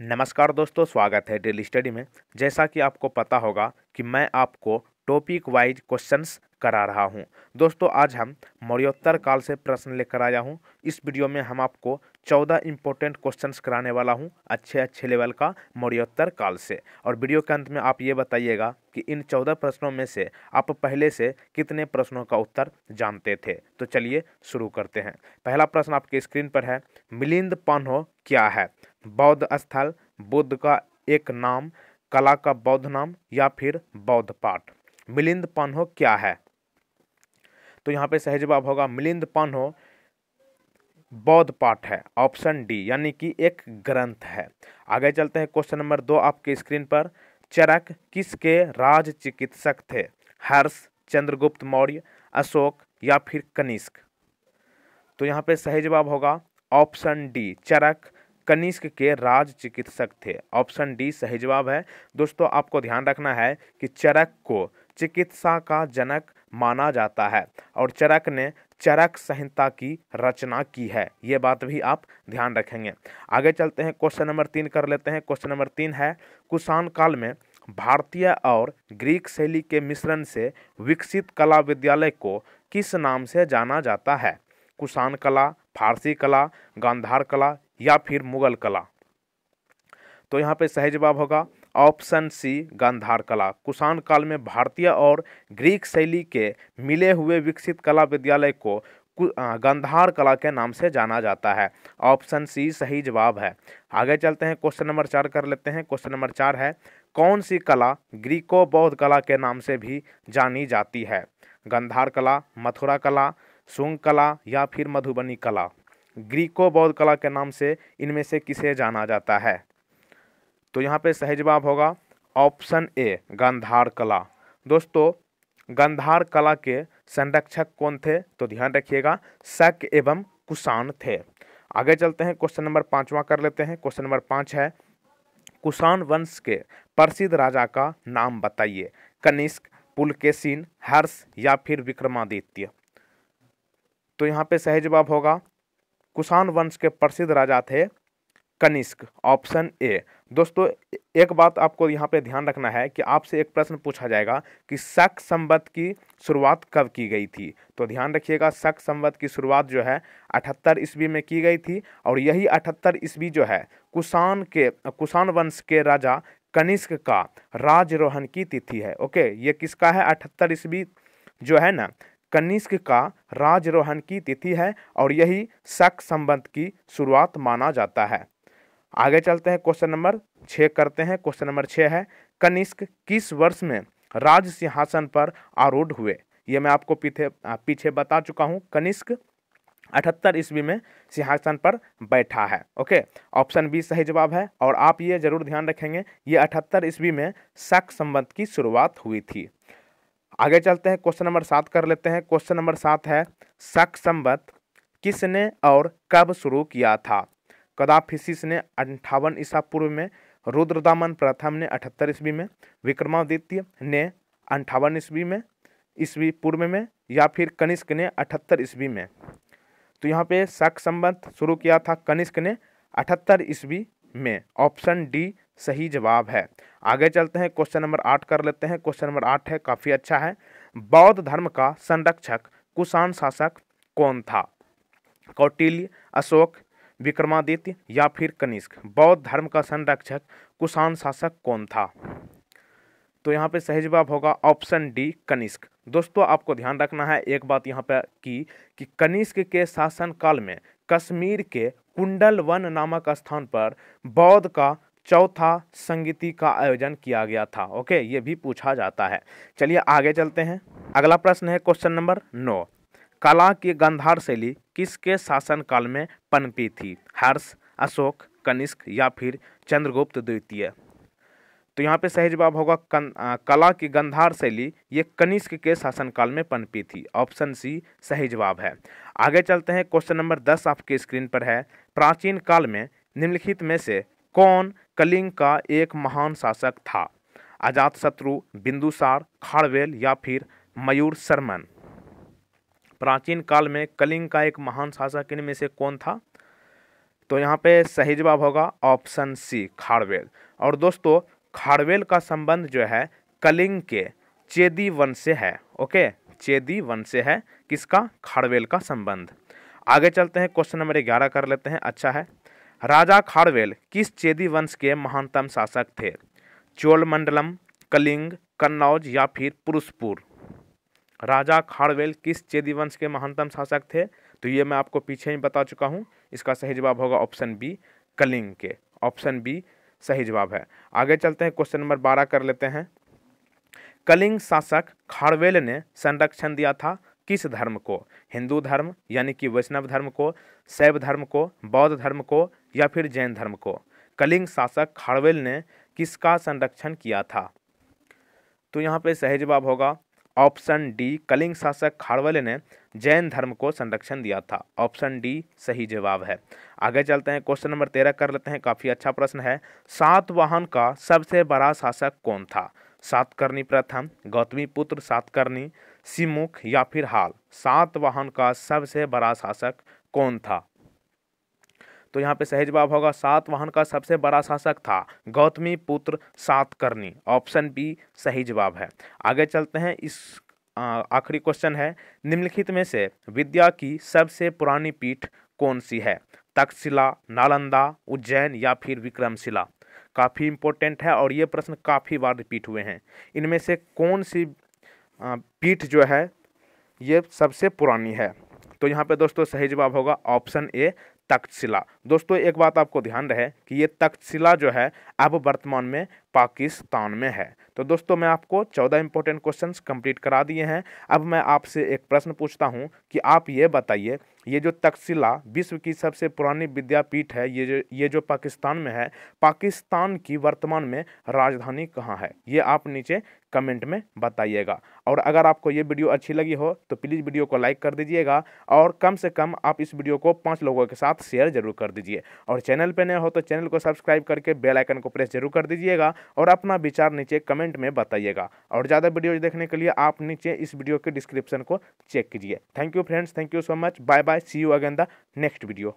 नमस्कार दोस्तों, स्वागत है डेली स्टडी में। जैसा कि आपको पता होगा कि मैं आपको टॉपिक वाइज क्वेश्चंस करा रहा हूँ। दोस्तों, आज हम मौर्योत्तर काल से प्रश्न लेकर आया हूँ। इस वीडियो में हम आपको चौदह इंपॉर्टेंट क्वेश्चंस कराने वाला हूँ अच्छे अच्छे लेवल का मौर्योत्तर काल से। और वीडियो के अंत में आप ये बताइएगा कि इन चौदह प्रश्नों में से आप पहले से कितने प्रश्नों का उत्तर जानते थे? तो चलिए शुरू करते हैं। पहला प्रश्न आपके स्क्रीन पर है, मिलिंद पान्हो क्या है? बौद्ध स्थल, बुद्ध का एक नाम, कला का बौद्ध नाम या फिर बौद्ध पाठ। मिलिंद पान्हो क्या है? तो यहाँ पे सही जवाब होगा, मिलिंद पान्हो बौद्ध पाठ है, ऑप्शन डी, यानी कि एक ग्रंथ है। आगे चलते हैं क्वेश्चन नंबर दो आपके स्क्रीन पर। चरक किसके राज चिकित्सक थे? हर्ष, चंद्रगुप्त मौर्य, अशोक या फिर कनिष्क? तो यहाँ पे सही जवाब होगा, ऑप्शन डी, चरक कनिष्क के राज चिकित्सक थे। ऑप्शन डी सही जवाब है। दोस्तों, आपको ध्यान रखना है कि चरक को चिकित्सा का जनक माना जाता है और चरक ने चरक संहिता की रचना की है। ये बात भी आप ध्यान रखेंगे। आगे चलते हैं। क्वेश्चन नंबर तीन कर लेते हैं। क्वेश्चन नंबर तीन है, कुषाण काल में भारतीय और ग्रीक शैली के मिश्रण से विकसित कला विद्यालय को किस नाम से जाना जाता है? कुषाण कला, फारसी कला, गांधार कला या फिर मुगल कला। तो यहाँ पे सही जवाब होगा, ऑप्शन सी, गांधार कला। कुषाण काल में भारतीय और ग्रीक शैली के मिले हुए विकसित कला विद्यालय को गंधार कला के नाम से जाना जाता है। ऑप्शन सी, सही जवाब है। आगे चलते हैं, क्वेश्चन नंबर चार कर लेते हैं। क्वेश्चन नंबर चार है, कौन सी कला ग्रीको बौद्ध कला के नाम से भी जानी जाती है? गंधार कला, मथुरा कला, सुंग कला या फिर मधुबनी कला? ग्रीको बौद्ध कला के नाम से इनमें से किसे जाना जाता है? तो यहाँ पे सही जवाब होगा। ऑप्शन ए, गंधार कला। दोस्तों, गंधार कला के संरक्षक कौन थे? तो ध्यान रखिएगा शक एवं कुषाण थे। आगे चलते हैं, क्वेश्चन नंबर पांचवा कर लेते हैं। क्वेश्चन नंबर पाँच है कुषाण वंश के प्रसिद्ध राजा का नाम बताइए। कनिष्क, पुलकेशिन, हर्ष या फिर विक्रमादित्य? तो यहाँ पे सही जवाब होगा कुषाण वंश के प्रसिद्ध राजा थे कनिष्क, ऑप्शन ए। दोस्तों, एक बात आपको यहाँ पे ध्यान रखना है कि आपसे एक प्रश्न पूछा जाएगा कि शक संवत की शुरुआत कब की गई थी? तो ध्यान रखिएगा, शक संवत की शुरुआत जो है अठहत्तर ईस्वी में की गई थी और यही अठहत्तर ईस्वी जो है कुषाण के कुषाण वंश के राजा कनिष्क का राजरोहन की तिथि है। ओके, ये किसका है? अठहत्तर ईस्वी जो है ना कनिष्क का राजरोहन की तिथि है और यही शक संबंध की शुरुआत माना जाता है। आगे चलते हैं क्वेश्चन नंबर छः करते हैं। क्वेश्चन नंबर छः है कनिष्क किस वर्ष में राज सिंहासन पर आरूढ़ हुए? ये मैं आपको पीछे पीछे बता चुका हूँ। कनिष्क अठहत्तर ईस्वी में सिंहासन पर बैठा है। ओके, ऑप्शन बी सही जवाब है और आप ये ज़रूर ध्यान रखेंगे, ये अठहत्तर ईस्वी में शक संबंध की शुरुआत हुई थी। आगे चलते हैं क्वेश्चन नंबर सात कर लेते हैं। क्वेश्चन नंबर सात है, शक संबत किसने और कब शुरू किया था? कदाफिसिस ने अंठावन ईसा पूर्व में, रुद्रदामन प्रथम ने अठहत्तर ईस्वी में, विक्रमादित्य ने अंठावन ईस्वी में, ईस्वी पूर्व में, या फिर कनिष्क ने अठहत्तर ईस्वी में। तो यहाँ पे शक संबंध शुरू किया था, कनिष्क ने अठहत्तर ईस्वी में। ऑप्शन डी सही जवाब है। आगे चलते हैं, क्वेश्चन नंबर आठ कर लेते हैं। क्वेश्चन नंबर आठ है, काफ़ी अच्छा है। बौद्ध धर्म का संरक्षक कुषाण शासक कौन था? कौटिल्य, अशोक, विक्रमादित्य या फिर कनिष्क? बौद्ध धर्म का संरक्षक कुषाण शासक कौन था? तो यहाँ पे सही जवाब होगा ऑप्शन डी, कनिष्क। दोस्तों, आपको ध्यान रखना है एक बात यहाँ पे की, कि कनिष्क के शासन काल में कश्मीर के कुंडल वन नामक स्थान पर बौद्ध का चौथा संगीति का आयोजन किया गया था। ओके, ये भी पूछा जाता है। चलिए आगे चलते हैं। अगला प्रश्न है क्वेश्चन नंबर नौ। कला की गंधार शैली किसके शासन काल में पनपी थी? हर्ष, अशोक, कनिष्क या फिर चंद्रगुप्त द्वितीय? तो यहाँ पे सही जवाब होगा कला की गंधार शैली ये कनिष्क के शासनकाल में पनपी थी। ऑप्शन सी सही जवाब है। आगे चलते हैं, क्वेश्चन नंबर दस आपके स्क्रीन पर है। प्राचीन काल में निम्नलिखित में से कौन कलिंग का एक महान शासक था। अजात शत्रु बिंदुसार, खाड़वेल या फिर मयूर शर्मन प्राचीन काल में कलिंग का एक महान शासक इनमें से कौन था? तो यहाँ पे सही जवाब होगा, ऑप्शन सी, खाड़वेल। और दोस्तों, खाड़वेल का संबंध जो है, कलिंग के चेदी वन से है, ओके? चेदी वन से है, किसका? खाड़वेल का संबंध। आगे चलते हैं, क्वेश्चन नंबर ग्यारह कर लेते हैं अच्छा है। राजा खाड़वेल किस चेदी वंश के महानतम शासक थे? चोल मंडलम कलिंग, कन्नौज या फिर पुरुषपुर? राजा खाड़वेल किस चेदी वंश के महानतम शासक थे? तो ये मैं आपको पीछे ही बता चुका हूँ। इसका सही जवाब होगा ऑप्शन बी, कलिंग के। ऑप्शन बी, सही जवाब है। आगे चलते हैं, क्वेश्चन नंबर बारह कर लेते हैं। कलिंग शासक खाड़वेल ने संरक्षण दिया था किस धर्म को? हिंदू धर्म, यानी कि वैष्णव धर्म को, शैव धर्म को, बौद्ध धर्म को या फिर जैन धर्म को। कलिंग शासक खाड़वेल ने किसका संरक्षण किया था? तो यहाँ पे सही जवाब होगा ऑप्शन डी, कलिंग शासक खाड़वेल ने जैन धर्म को संरक्षण दिया था। ऑप्शन डी, सही जवाब है। आगे चलते हैं, क्वेश्चन नंबर तेरह कर लेते हैं, काफ़ी अच्छा प्रश्न है। सातवाहन का सबसे बड़ा शासक कौन था? सातकर्णी प्रथम, गौतमी पुत्र सातकर्णी, सिमुख या फिर हाल? सातवाहन का सबसे बड़ा शासक कौन था? तो यहाँ पे सही जवाब होगा, सात वाहन का सबसे बड़ा शासक था, गौतमी पुत्र सातकर्णी, ऑप्शन बी सही जवाब है। आगे चलते हैं, इस आखिरी क्वेश्चन है, निम्नलिखित में से विद्या की सबसे पुरानी पीठ कौन सी है? तक्षशिला, नालंदा, उज्जैन या फिर विक्रमशिला? काफ़ी इंपॉर्टेंट है और ये प्रश्न काफ़ी बार रिपीट हुए हैं। इनमें से कौन सी पीठ जो है, ये सबसे पुरानी है? तो यहाँ पे दोस्तों सही जवाब होगा, ऑप्शन ए तक्षशिला दोस्तों, एक बात आपको ध्यान रहे कि ये तक्षशिला जो है, अब वर्तमान में पाकिस्तान में है। तो दोस्तों, मैं आपको चौदह इंपॉर्टेंट क्वेश्चंस कंप्लीट करा दिए हैं। अब मैं आपसे एक प्रश्न पूछता हूँ कि आप ये बताइए, ये जो तक्षशिला विश्व की सबसे पुरानी विद्यापीठ है, ये जो ये जो पाकिस्तान में है, पाकिस्तान की वर्तमान में राजधानी कहाँ है? ये आप नीचे कमेंट में बताइएगा। और अगर आपको ये वीडियो अच्छी लगी हो तो प्लीज़ वीडियो को लाइक कर दीजिएगा और कम से कम आप इस वीडियो को पाँच लोगों के साथ शेयर ज़रूर कर दीजिए। और चैनल पर नए हो तो चैनल को सब्सक्राइब करके बेल आइकन को प्रेस ज़रूर कर दीजिएगा और अपना विचार नीचे कमेंट में बताइएगा। और ज़्यादा वीडियो देखने के लिए आप नीचे इस वीडियो के डिस्क्रिप्शन को चेक कीजिए। Thank you friends, thank you so much, bye bye, see you again the next video.